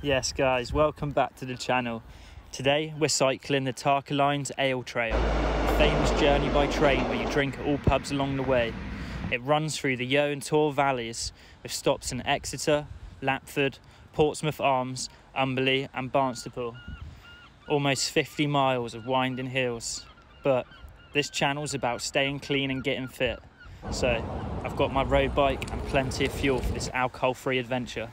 Yes, guys, welcome back to the channel. Today we're cycling the Tarka Lines Ale Trail, a famous journey by train where you drink at all pubs along the way. It runs through the Yeo and Taw valleys with stops in Exeter, Lapford, Portsmouth Arms, Umberleigh, and Barnstaple. Almost 50 miles of winding hills, but this channel's about staying clean and getting fit. So I've got my road bike and plenty of fuel for this alcohol free adventure.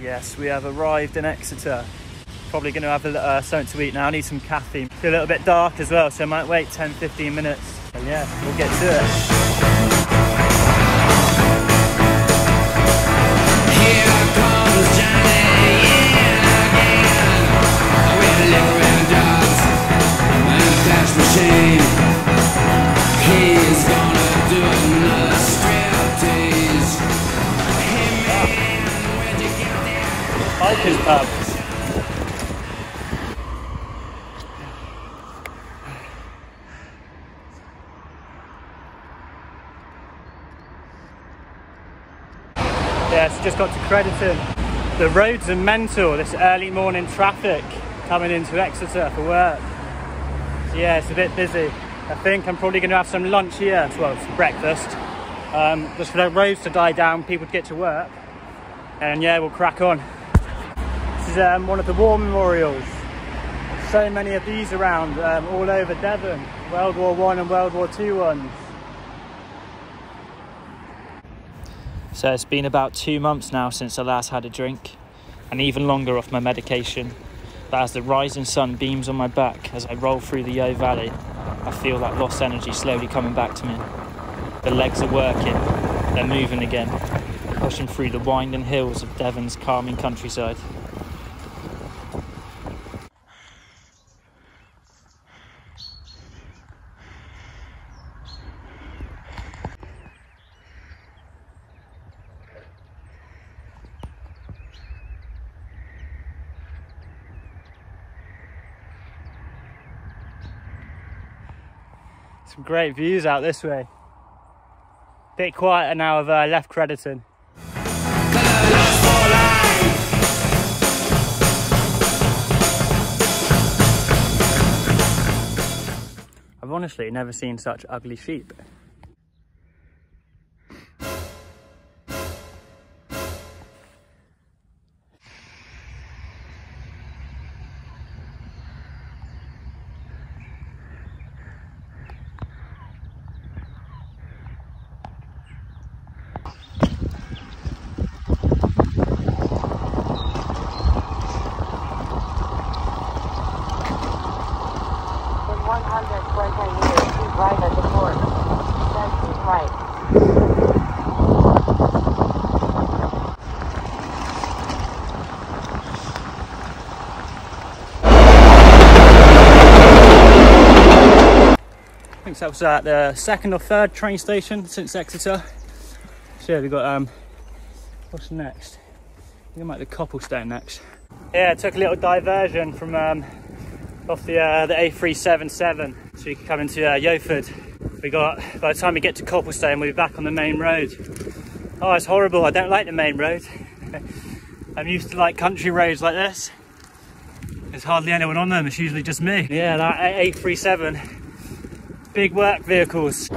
Yes, we have arrived in Exeter. Probably going to have a, uh, something to eat now. I need some caffeine. It's a little bit dark as well, so I might wait 10 15 minutes. And yeah, we'll get to it. Yes, just got to Crediton. The roads are mental, this early morning traffic coming into Exeter for work. So yeah, it's a bit busy. I think I'm probably going to have some lunch here, as well, it's breakfast. Um, just for the roads to die down, people to get to work. And yeah, we'll crack on. This is um, one of the war memorials. So many of these around um, all over Devon. World War One and World War Two ones. So it's been about two months now since I last had a drink, and even longer off my medication. But as the rising sun beams on my back as I roll through the Yeo Valley, I feel that lost energy slowly coming back to me. The legs are working, they're moving again, pushing through the winding hills of Devon's calming countryside. Some great views out this way. Bit quieter now I've uh, left Crediton. I've honestly never seen such ugly sheep. In 100 square meters, keep right at the port. Then keep right. I think that was at the second or third train station since Exeter. So yeah, we got um, what's next? I think I might the Copplestone next. Yeah, took a little diversion from um, off the uh, the A377, so you can come into uh, Yeoford. We got by the time we get to Copplestone, we'll be back on the main road. Oh, it's horrible. I don't like the main road. I'm used to like country roads like this. There's hardly anyone on them. It's usually just me. Yeah, that A377 big work vehicles.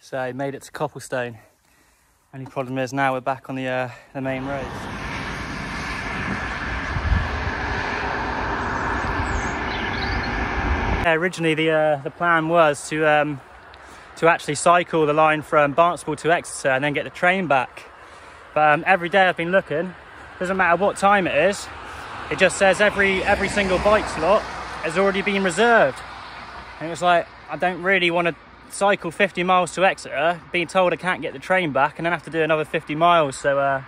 So I made it to Copplestone. Only problem is now we're back on the uh, the main roads. Yeah, originally the uh, the plan was to um, to actually cycle the line from Barnstaple to Exeter and then get the train back. But um, every day I've been looking, doesn't matter what time it is, it just says every every single bike slot has already been reserved. And it was like, I don't really want to cycle 50 miles to Exeter, being told I can't get the train back, and then have to do another 50 miles. So, uh,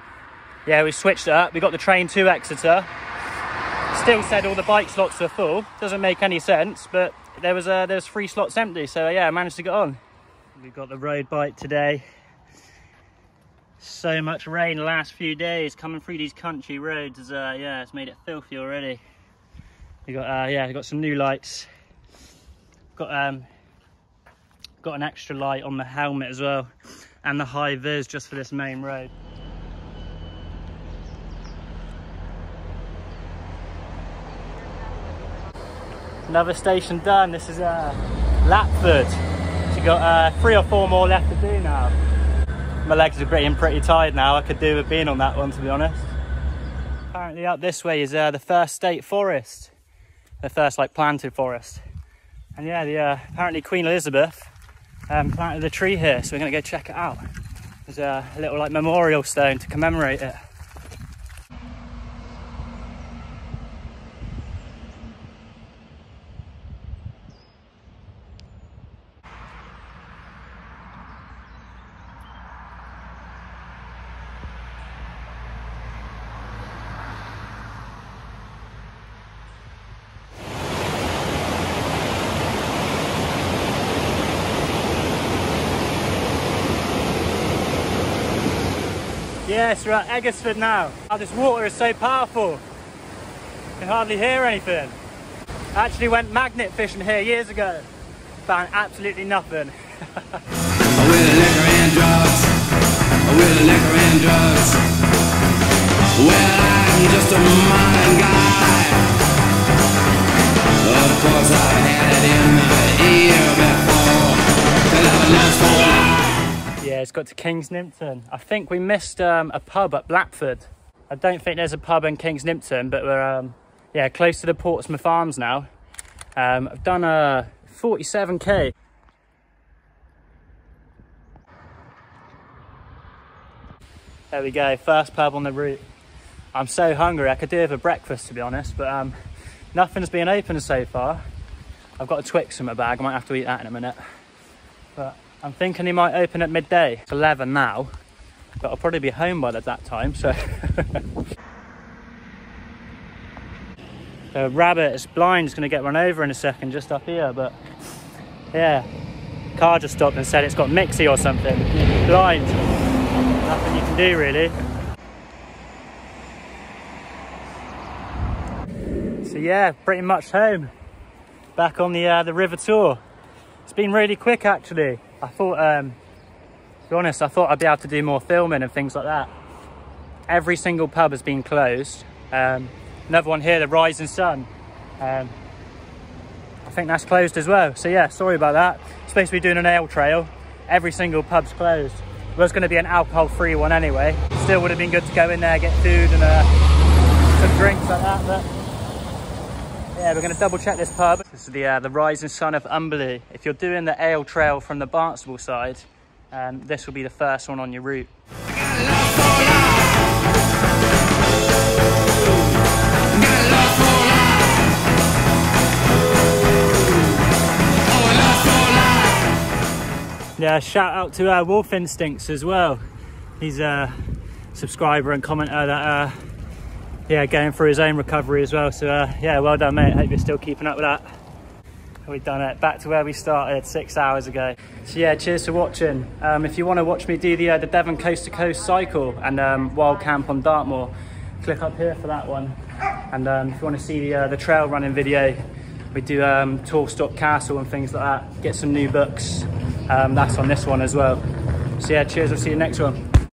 yeah, we switched it up. We got the train to Exeter, Still said all the bike slots were full. Doesn't make any sense, but there was uh, there was three slots empty. So yeah, I managed to get on. We've got the road bike today. So much rain the last few days coming through these country roads. Uh, yeah, it's made it filthy already. We got uh, yeah, we got some new lights. Got um, got an extra light on the helmet as well, and the high vis just for this main road. Another station done. This is uh, Lapford. So you got uh, three or four more left to do now. My legs are getting pretty tired now. I could do with being on that one, to be honest. Apparently up this way is uh, the first state forest. The first like planted forest. And yeah, the, uh, apparently Queen Elizabeth um, planted a tree here, so we're gonna go check it out. There's a little like memorial stone to commemorate it. Yes, we're at Eggesford now. Oh, this water is so powerful. You can hardly hear anything. I actually went magnet fishing here years ago. Found absolutely nothing. With liquor and drugs. With liquor and drugs. Well, I'm just a modern guy. Of course, I've had it in my ear before. I for it's got to Kings Nympton. I think we missed um, a pub at Blackford. I don't think there's a pub in Kings Nympton, but we're um, yeah close to the Portsmouth Arms now. Um, I've done a 47k. There we go, first pub on the route. I'm so hungry, I could do with a breakfast to be honest, but um, nothing's been open so far. I've got a Twix in my bag, I might have to eat that in a minute. But I'm thinking he might open at midday. It's 11 now, but I'll probably be home by that time, so. the rabbit is blind, is gonna get run over in a second just up here, but yeah. Car just stopped and said it's got mixy or something. Blind. Nothing you can do really. So yeah, pretty much home. Back on the uh, the river Taw. It's been really quick actually. I thought, um, to be honest, I thought I'd be able to do more filming and things like that. Every single pub has been closed. Um, another one here, the Rising Sun. Um, I think that's closed as well. So yeah, sorry about that. Supposed to be doing an ale trail. Every single pub's closed. It was going to be an alcohol-free one anyway. Still would have been good to go in there, get food and uh, some drinks like that. But yeah, we're going to double check this pub. This is the uh, the Rising Sun of Umberleigh. If you're doing the ale trail from the Barnstaple side, um, this will be the first one on your route. Yeah, shout out to uh, Wolf Instincts as well. He's a subscriber and commenter that, uh, yeah, going through his own recovery as well. So uh, yeah, well done, mate. Hope you're still keeping up with that. We've done it back to where we started six hours ago. So yeah, cheers for watching. Um, if you want to watch me do the uh, the Devon Coast to Coast cycle and um, wild camp on Dartmoor, click up here for that one. And um, if you want to see the uh, the trail running video, we do um, Torstock Castle and things like that. Get some new books. Um, that's on this one as well. So yeah, cheers. I'll see you next one.